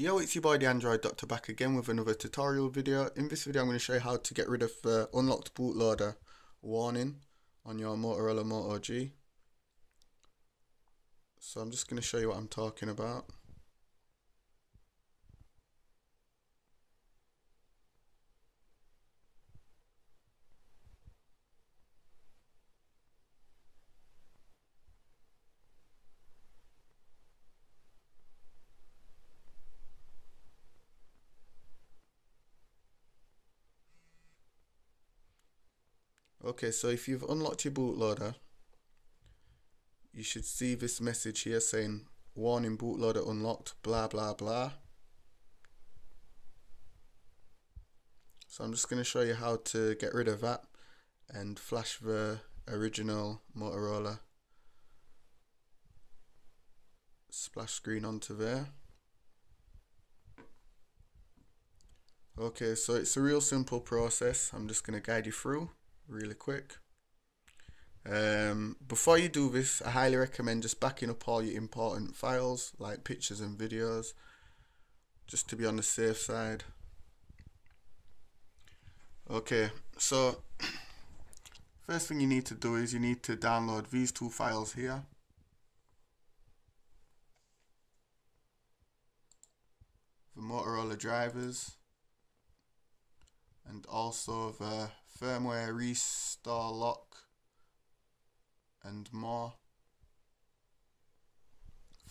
Yo, it's your boy the Android Doctor back again with another tutorial video. In this video I'm going to show you how to get rid of the unlocked bootloader warning on your Motorola Moto G. So I'm just going to show you what I'm talking about. Okay, so if you've unlocked your bootloader, you should see this message here saying warning bootloader unlocked, blah blah blah. So I'm just going to show you how to get rid of that and flash the original Motorola splash screen onto there. Okay, so it's a real simple process. I'm just going to guide you through really quick. Um, before you do this, I highly recommend just backing up all your important files like pictures and videos just to be on the safe side. Okay, so first thing you need to do is you need to download these two files here. The Motorola drivers and also the firmware restore lock and more.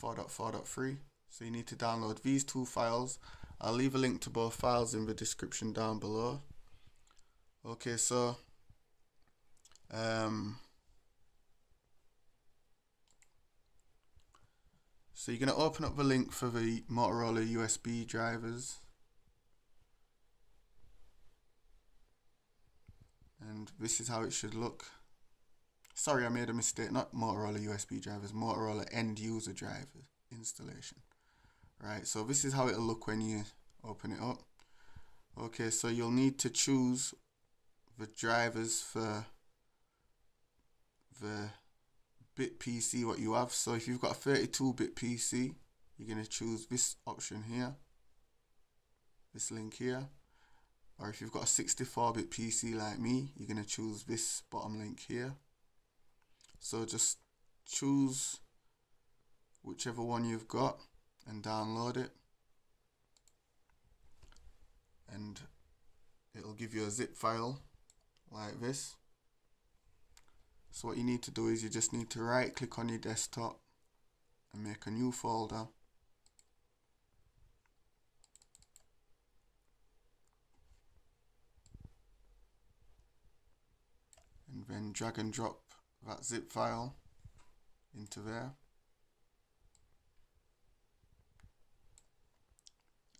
4.4.3 so you need to download these two files. I'll leave a link to both files in the description down below. Okay so um, so you're going to open up the link for the Motorola USB drivers and this is how it should look. Sorry I made a mistake. Not Motorola USB drivers Motorola end user driver installation. Right so this is how it'll look when you open it up. Okay so you'll need to choose the drivers for the bit PC what you have. So if you've got a 32 bit PC you're going to choose this option here this link here or if you've got a 64-bit PC like me you're going to choose this bottom link here. So just choose whichever one you've got and download it. And it'll give you a zip file like this. So what you need to do is you just need to right click on your desktop and make a new folder then drag and drop that zip file into there.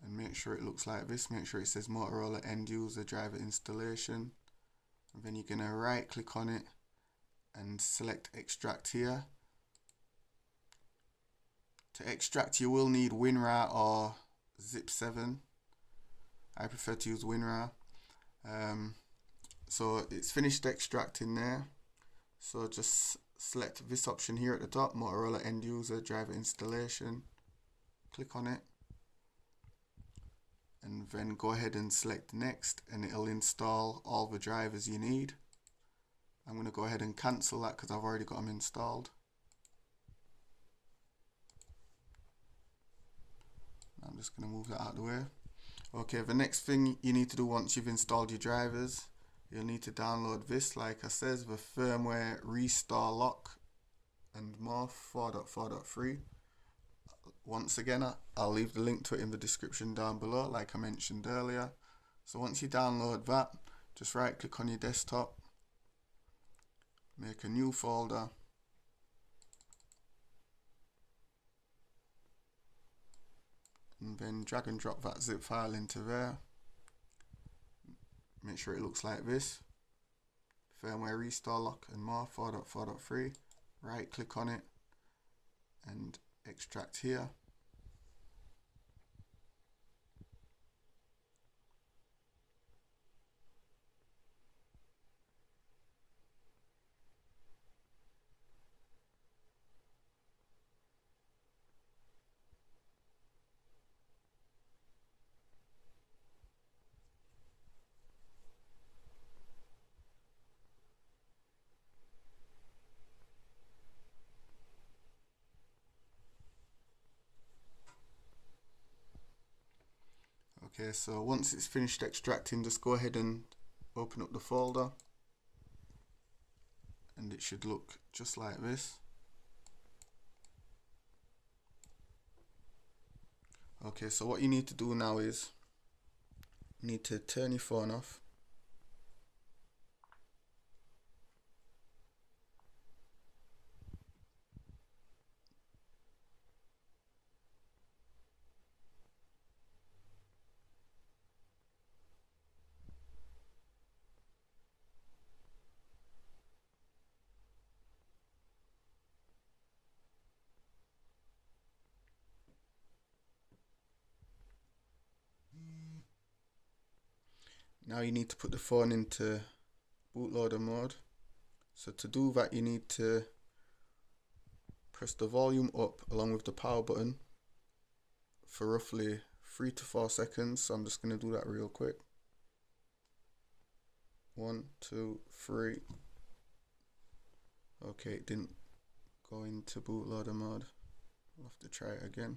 And make sure it looks like this. Make sure it says Motorola end user driver installation. And then you're going to right click on it and select extract here. To extract you will need WinRAR or Zip7 I prefer to use WinRAR um, so it's finished extracting there. So just select this option here at the top Motorola end user driver installation. Click on it. And then go ahead and select next and it'll install all the drivers you need. I'm going to go ahead and cancel that because I've already got them installed. I'm just going to move that out of the way. Okay the next thing you need to do once you've installed your drivers you'll need to download this like I says the firmware restore lock and more 4.4.3 once again I'll leave the link to it in the description down below like I mentioned earlier. So once you download that just right click on your desktop make a new folder. And then drag and drop that zip file into there make sure it looks like this. Firmware restore lock and more 4.4.3 right click on it and extract here Okay, so once it's finished extracting, just go ahead and open up the folder. And it should look just like this. Okay, so what you need to do now is you need to turn your phone off. Now you need to put the phone into bootloader mode. So to do that you need to press the volume up along with the power button for roughly 3 to 4 seconds. So I'm just going to do that real quick. One, two, three. Okay, it didn't go into bootloader mode. I'll have to try it again.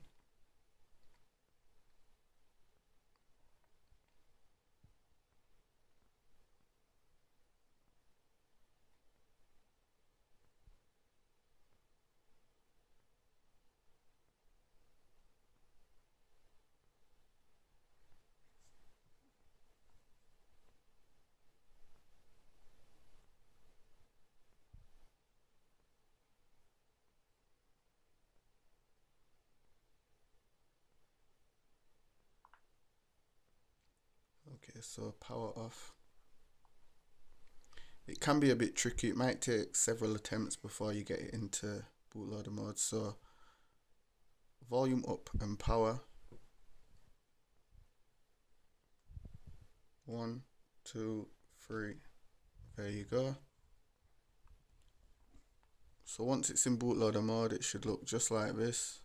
Okay, so power off. It can be a bit tricky. It might take several attempts before you get it into bootloader mode. So volume up and power. One, two, three. There you go. So once it's in bootloader mode, it should look just like this.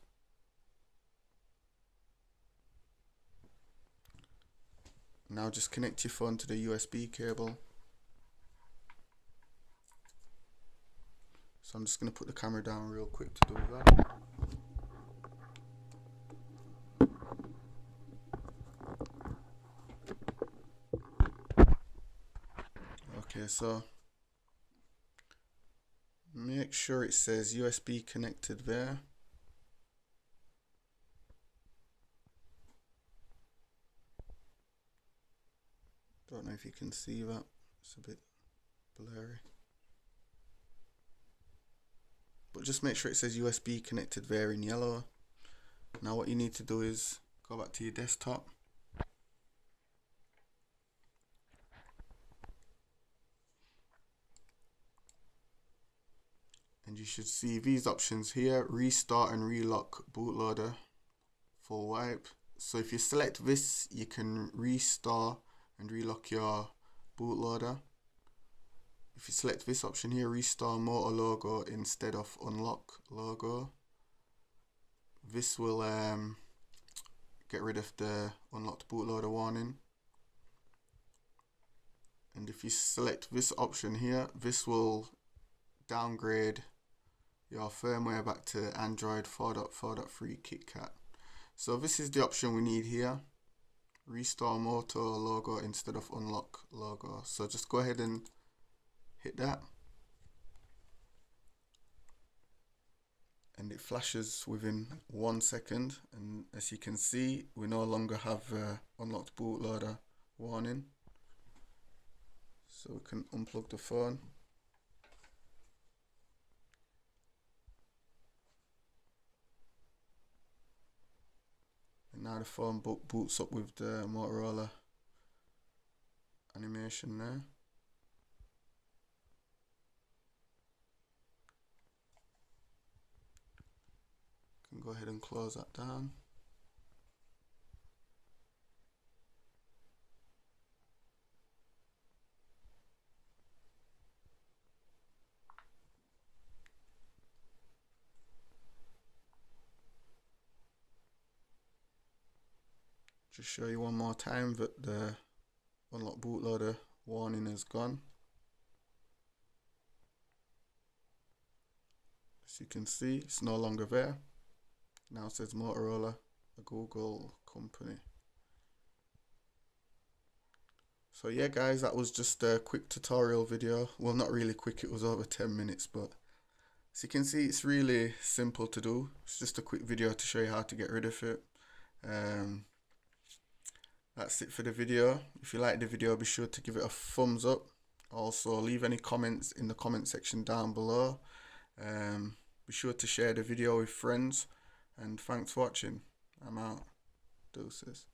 Now just connect your phone to the USB cable. So I'm just going to put the camera down real quick to do that. Okay, so make sure it says USB connected there. If you can see that. It's a bit blurry. But just make sure it says USB connected there in yellow. Now what you need to do is go back to your desktop. And you should see these options here, restart and relock bootloader full wipe. So if you select this, you can restart and relock your bootloader. If you select this option here, restore moto logo instead of unlock logo, this will um, get rid of the unlocked bootloader warning. And if you select this option here, this will downgrade your firmware back to Android 4.4.3 KitKat. So this is the option we need here restore moto logo instead of unlock logo. So just go ahead and hit that. And it flashes within one second. And as you can see we no longer have uh, unlocked bootloader warning. So we can unplug the phone the phone boot boots up with the Motorola animation there. Can go ahead and close that down. Just show you one more time that the unlock bootloader warning is gone. As you can see, it's no longer there. Now it says Motorola, a Google company. so yeah guys that was just a quick tutorial video well not really quick it was over 10 minutes but as you can see it's really simple to do it's just a quick video to show you how to get rid of it um, that's it for the video. If you like the video be sure to give it a thumbs up. Also leave any comments in the comment section down below. Um, be sure to share the video with friends. And thanks for watching. I'm out. Deuces